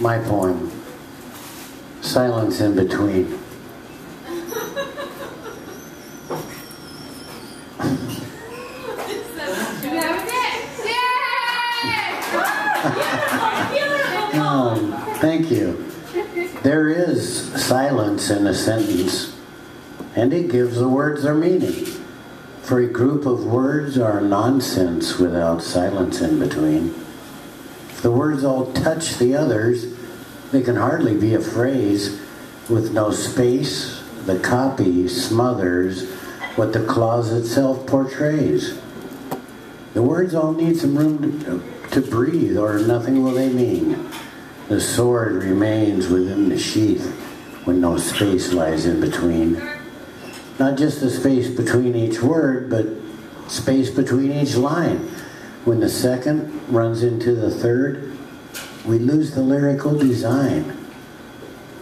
my poem, Silence in Between. Oh, thank you. There is silence in a sentence, and it gives the words their meaning. For a group of words are nonsense without silence in between. The words all touch the others, they can hardly be a phrase. With no space, the copy smothers what the clause itself portrays. The words all need some room to, to breathe, or nothing will they mean. The sword remains within the sheath when no space lies in between. Not just the space between each word, but space between each line. When the second runs into the third, we lose the lyrical design.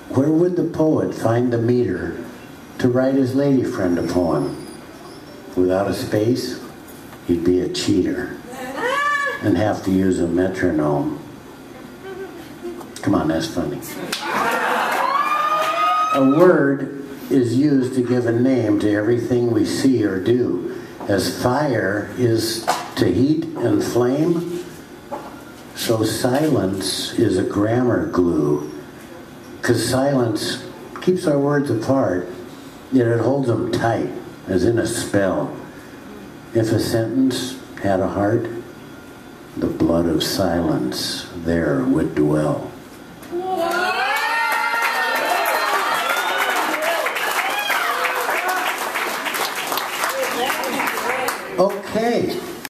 Where would the poet find the meter to write his lady friend a poem? Without a space, he'd be a cheater and have to use a metronome. Come on, that's funny. A word is used to give a name to everything we see or do. As fire is to heat and flame, so silence is a grammar glue. Because silence keeps our words apart, yet it holds them tight, as in a spell. If a sentence had a heart, the blood of silence there would dwell. Okay.